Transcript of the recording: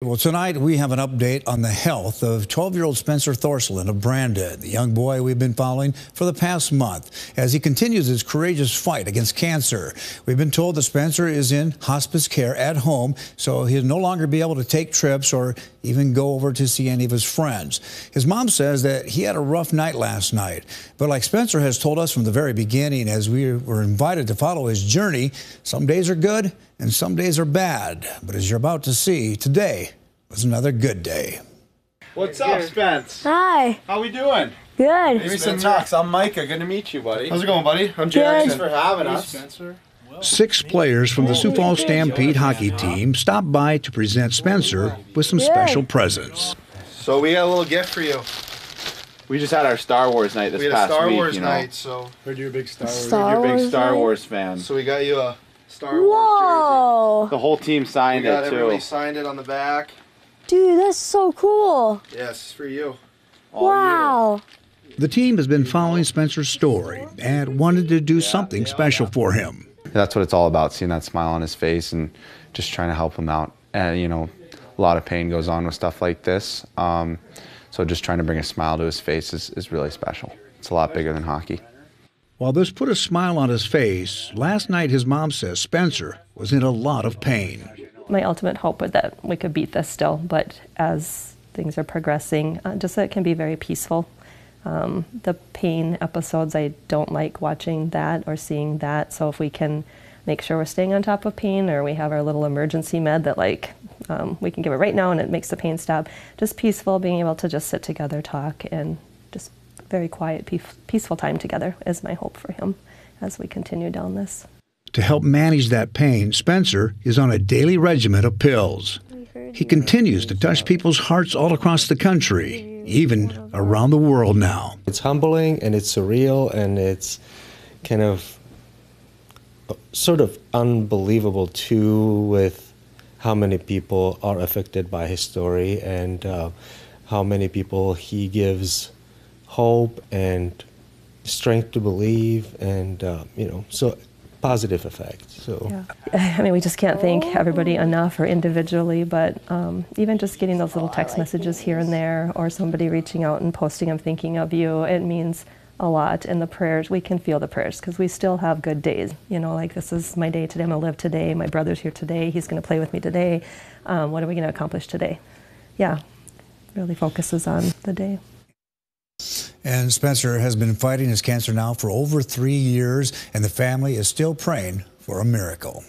Well, tonight we have an update on the health of 12 year old Spencer Thorselin of Brandon, the young boy we've been following for the past month as he continues his courageous fight against cancer. We've been told that Spencer is in hospice care at home, so he'll no longer be able to take trips or even go over to see any of his friends. His mom says that he had a rough night last night, but like Spencer has told us from the very beginning, as we were invited to follow his journey, some days are good and some days are bad. But as you're about to see, today was another good day. What's up, Spence? Hi. How we doing? Good. Give me some talks. I'm Micah. Good to meet you, buddy. How's it going, buddy? I'm Thanks for having us. Spencer. Six players from the Sioux Falls Stampede hockey team stopped by to present Spencer with some special presents. So we got a little gift for you. We just had our Star Wars night this We had a past Star week. Wars you know. night, so Heard you're a big Star Wars. Star You're a big Star night? Wars fan. so we got you a Star Wars Whoa. The whole team jersey. We signed got it everybody too. signed it on the back. Dude, that's so cool. Yes, for you. All you. wow. The team has been following Spencer's story and wanted to do something special for him. that's what it's all about seeing that smile on his face and just trying to help him out and you know a lot of pain goes on with stuff like this um, so just trying to bring a smile to his face is, is really special it's a lot bigger than hockey While this put a smile on his face, last night his mom says Spencer was in a lot of pain. My ultimate hope was that we could beat this still, but as things are progressing, uh, just that it can be very peaceful. Um, the pain episodes, I don't like watching that or seeing that. So if we can make sure we're staying on top of pain, or we have our little emergency med that like um, we can give it right now and it makes the pain stop. Just peaceful, being able to just sit together, talk, and just very quiet, peaceful time together is my hope for him as we continue down this. To help manage that pain, Spencer is on a daily regimen of pills. He continues to touch people's hearts all across the country, even around the world now. It's humbling and it's surreal and it's kind of uh, sort of unbelievable too with how many people are affected by his story and uh, how many people he gives hope and strength to believe and uh, you know so positive effect so Yeah. I mean, we just can't thank everybody enough or individually, but um, even just getting those little text messages here and there or somebody reaching out and posting, I'm thinking of you, it means a lot. And the prayers, we can feel the prayers because we still have good days. You know, like this is my day today, I'm to live today. My brother's here today, he's going to play with me today. Um, what are we going to accomplish today? Yeah, really focuses on the day. And Spencer has been fighting his cancer now for over three years, and the family is still praying for a miracle.